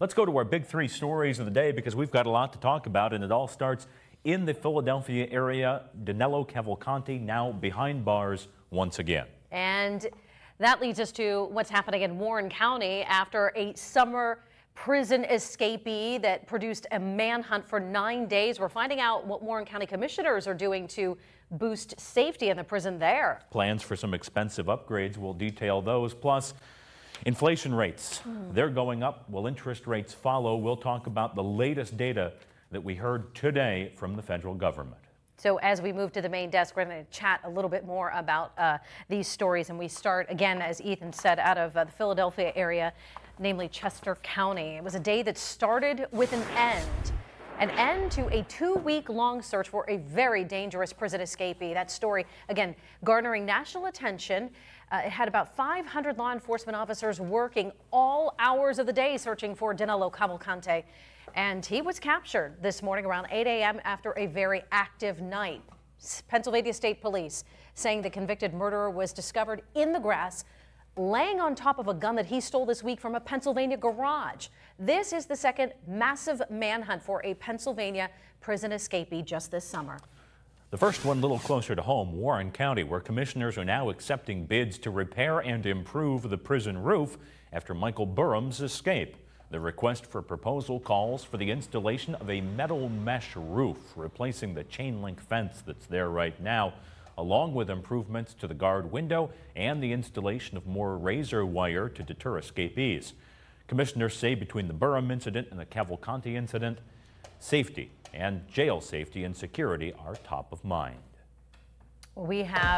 Let's go to our big three stories of the day because we've got a lot to talk about, and it all starts in the Philadelphia area. Danilo Cavalcante now behind bars once again. And that leads us to what's happening in Warren County after a summer prison escapee that produced a manhunt for nine days. We're finding out what Warren County commissioners are doing to boost safety in the prison there. Plans for some expensive upgrades will detail those. Plus, inflation rates, mm. they're going up. Will interest rates follow? We'll talk about the latest data that we heard today from the federal government. So as we move to the main desk, we're going to chat a little bit more about uh, these stories. And we start, again, as Ethan said, out of uh, the Philadelphia area namely Chester County. It was a day that started with an end. An end to a two week long search for a very dangerous prison escapee. That story, again, garnering national attention. Uh, it had about 500 law enforcement officers working all hours of the day searching for Danilo Cavalcante. And he was captured this morning around 8 a.m. after a very active night. Pennsylvania State Police saying the convicted murderer was discovered in the grass laying on top of a gun that he stole this week from a Pennsylvania garage. This is the second massive manhunt for a Pennsylvania prison escapee just this summer. The first one a little closer to home, Warren County, where commissioners are now accepting bids to repair and improve the prison roof after Michael Burham's escape. The request for proposal calls for the installation of a metal mesh roof, replacing the chain link fence that's there right now along with improvements to the guard window and the installation of more razor wire to deter escapees. Commissioners say between the Burham incident and the Cavalcante incident, safety and jail safety and security are top of mind. We have